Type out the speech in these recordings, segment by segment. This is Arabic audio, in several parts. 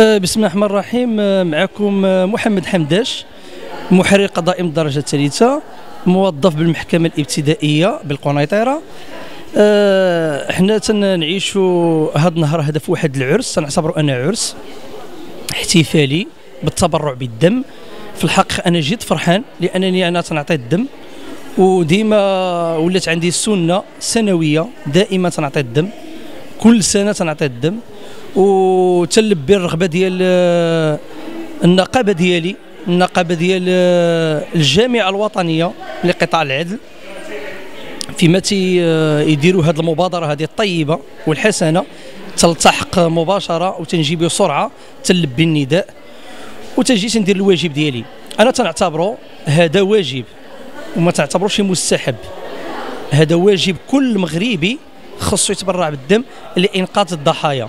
آه، بسم الله الرحمن الرحيم. آه، معكم آه، محمد حمداش محرر قضائي من الدرجة الثالثة موظف بالمحكمة الابتدائية بالقنيطرة. آه، حنا تنعيشوا هذا النهار في واحد العرس تنعتبره أنا عرس احتفالي بالتبرع بالدم. في الحق أنا جيت فرحان لأنني أنا تنعطي الدم وديما ولات عندي السنة سنوية دائما تنعطي الدم. كل سنة تنعطي الدم. وتلبي الرغبة ديال آه، النقابة ديالي النقابة ديال آه، الجامعة الوطنية لقطاع العدل فيما آه، يديروا هذه المبادرة هذه الطيبة والحسنة تلتحق مباشرة وتنجي بسرعة تلبي النداء وتجي تندير الواجب ديالي. أنا تنعتبره هذا واجب وما تعتبروش مستحب. هذا واجب كل مغربي خصو يتبرع بالدم لإنقاذ الضحايا.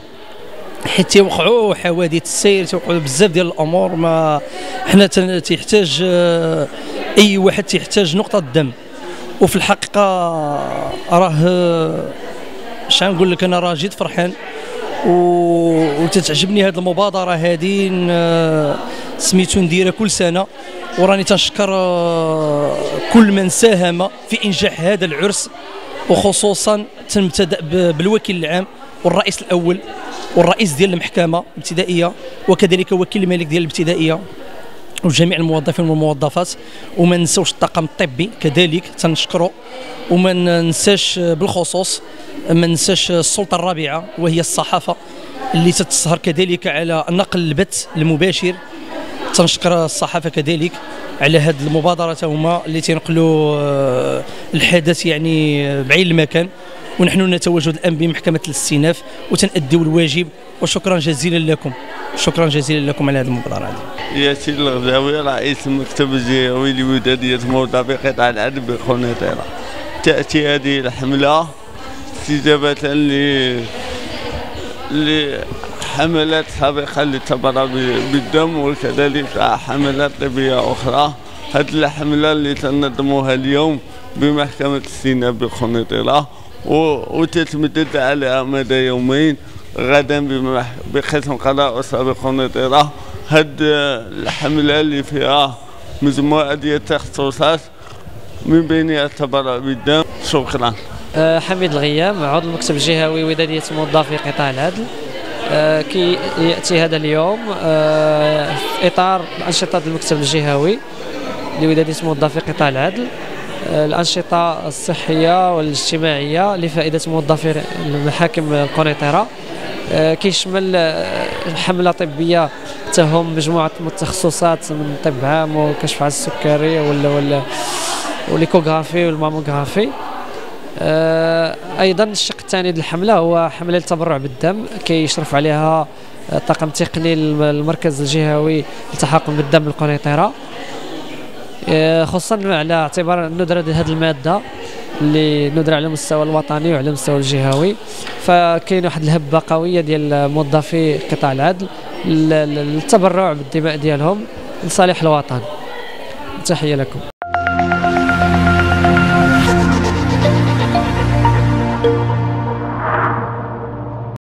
حيت تيوقعوا حوادث السير تيوقعوا بزاف ديال الأمور ما حنا تيحتاج آه، أي واحد تيحتاج نقطة دم وفي الحقيقة راه شحال نقول لك أنا راه جيت فرحان. و... وتتعجبني هذه المبادرة هذه سميتو نديرها كل سنة. وراني تنشكر آه، كل من ساهم في إنجاح هذا العرس. وخصوصا تنبتدأ ب- بالوكيل العام والرئيس الأول. والرئيس ديال المحكمة الابتدائية وكذلك وكيل الملك ديال الابتدائية وجميع الموظفين والموظفات. وما ننساوش الطاقم الطبي كذلك تنشكروا وما ننساش بالخصوص ما ننساش السلطة الرابعة وهي الصحافة اللي تتسهر كذلك على نقل البث المباشر. تنشكر الصحافة كذلك على هذه المبادرة هما اللي تنقلوا آه، الحدث يعني بعين المكان. ونحن نتواجد الآن بمحكمة الاستئناف وتنأديو الواجب. وشكرا جزيلا لكم. شكرا جزيلا لكم على هذه المبادرة. هذه ياسين الغزاوي رئيس المكتب الجهوي لودادية موظفي قطاع العدل بخونيطرة تأتي هذه الحملة استجابة ل لحملات سابقة للتبرع بالدم وكذلك حملات طبية أخرى. هذه الحملة اللي تنظموها اليوم بمحكمة الاستئناف بخونيطرة و- وتتمدد على مدى يومين غدا بقسم قضاء أسرة بخونيطرة هاد الحملة اللي فيها مجموعة ديال التخصصات من بينها التبرع بالدم. شكرا. آه، حميد الغيام عضو المكتب الجهوي ودادية موظفي قطاع العدل. آه، كي يأتي هذا اليوم آه، في إطار الأنشطة المكتب الجهوي لودادية موظفي قطاع العدل. الأنشطة الصحية والاجتماعية لفائدة موظفي المحاكم القنيطرة. آه، كيشمل آه، حملة طبية تهم مجموعة من التخصصات من طب عام وكشف على السكري ولا ولا والإيكوغرافي والماموغرافي. آه، أيضا الشق الثاني للحمله هو حملة التبرع بالدم. كيشرف عليها طاقم تقني الم- المركز الجهوي للتحكم بالدم القنيطرة. خصوصا على اعتبار الندره ديال هذه المادة اللي ندرة على المستوى الوطني وعلى المستوى الجهوي. فكاين واحد الهبة قوية ديال موظفي قطاع العدل لل- لل- للتبرع بالدماء ديالهم لصالح الوطن. تحية لكم.